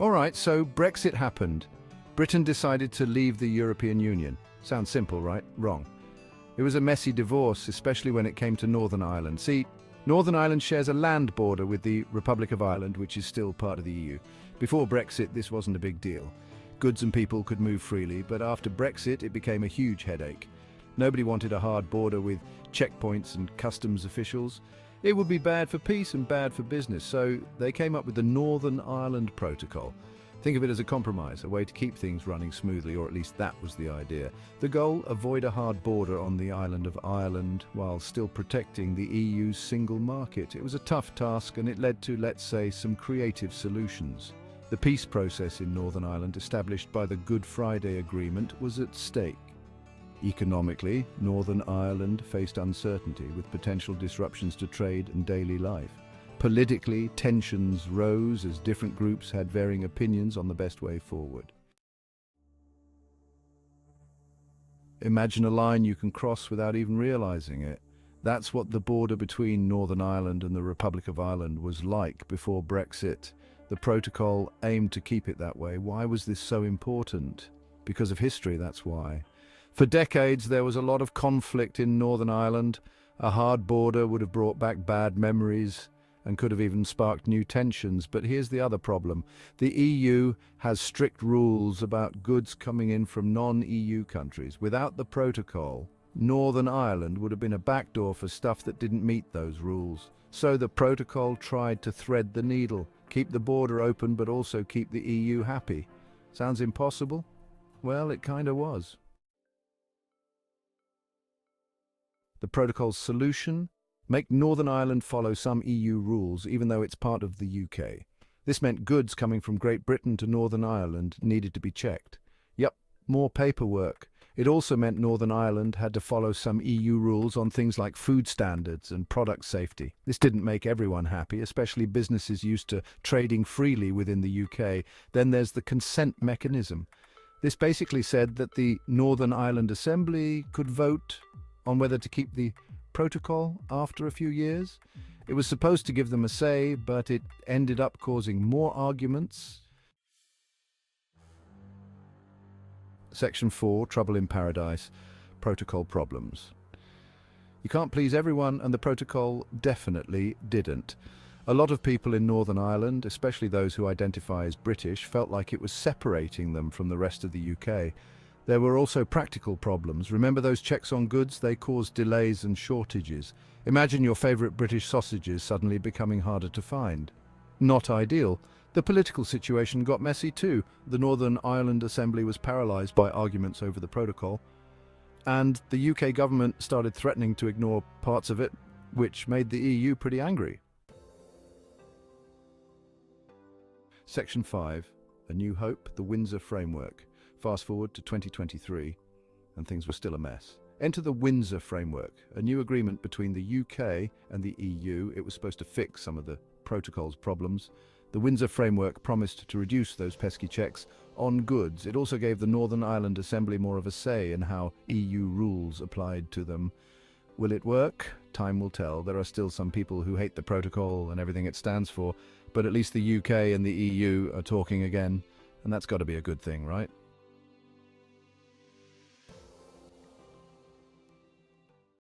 All right, so Brexit happened. Britain decided to leave the European Union. Sounds simple, right? Wrong. It was a messy divorce, especially when it came to Northern Ireland. See, Northern Ireland shares a land border with the Republic of Ireland, which is still part of the EU. Before Brexit, this wasn't a big deal. Goods and people could move freely, but after Brexit, it became a huge headache. Nobody wanted a hard border with checkpoints and customs officials. It would be bad for peace and bad for business, so they came up with the Northern Ireland Protocol. Think of it as a compromise, a way to keep things running smoothly, or at least that was the idea. The goal, avoid a hard border on the island of Ireland while still protecting the EU's single market. It was a tough task and it led to, let's say, some creative solutions. The peace process in Northern Ireland, established by the Good Friday Agreement, was at stake. Economically, Northern Ireland faced uncertainty with potential disruptions to trade and daily life. Politically, tensions rose as different groups had varying opinions on the best way forward. Imagine a line you can cross without even realizing it. That's what the border between Northern Ireland and the Republic of Ireland was like before Brexit. The protocol aimed to keep it that way. Why was this so important? Because of history, that's why. For decades, there was a lot of conflict in Northern Ireland. A hard border would have brought back bad memories and could have even sparked new tensions. But here's the other problem. The EU has strict rules about goods coming in from non-EU countries. Without the protocol, Northern Ireland would have been a backdoor for stuff that didn't meet those rules. So the protocol tried to thread the needle, keep the border open but also keep the EU happy. Sounds impossible? Well, it kinda was. The protocol's solution? Make Northern Ireland follow some EU rules even though it's part of the UK. This meant goods coming from Great Britain to Northern Ireland needed to be checked. Yep, more paperwork. It also meant Northern Ireland had to follow some EU rules on things like food standards and product safety. This didn't make everyone happy, especially businesses used to trading freely within the UK. Then there's the consent mechanism. This basically said that the Northern Ireland Assembly could vote on whether to keep the protocol after a few years. It was supposed to give them a say, but it ended up causing more arguments. Section 4, Trouble in Paradise, Protocol Problems. You can't please everyone, and the protocol definitely didn't. A lot of people in Northern Ireland, especially those who identify as British, felt like it was separating them from the rest of the UK. There were also practical problems. Remember those checks on goods? They caused delays and shortages. Imagine your favourite British sausages suddenly becoming harder to find. Not ideal. The political situation got messy too. The Northern Ireland Assembly was paralysed by arguments over the protocol. And the UK government started threatening to ignore parts of it, which made the EU pretty angry. Section 5. A New Hope, the Windsor Framework. Fast forward to 2023, and things were still a mess. Enter the Windsor Framework, a new agreement between the UK and the EU. It was supposed to fix some of the protocol's problems. The Windsor Framework promised to reduce those pesky checks on goods. It also gave the Northern Ireland Assembly more of a say in how EU rules applied to them. Will it work? Time will tell. There are still some people who hate the protocol and everything it stands for, but at least the UK and the EU are talking again, and that's got to be a good thing, right?